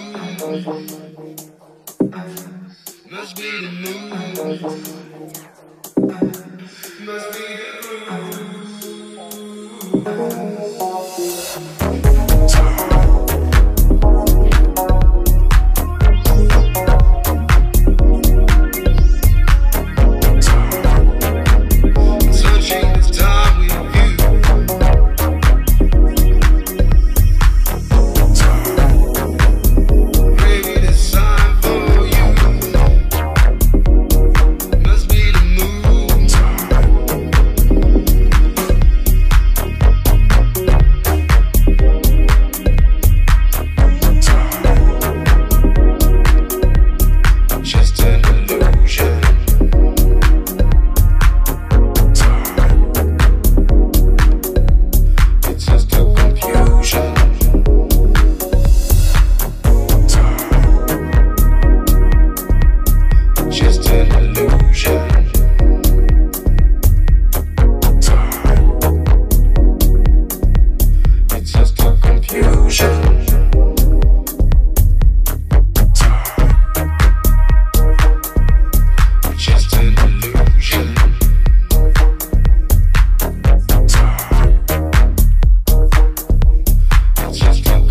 movement. Must be the movement. Must be the Just drunk.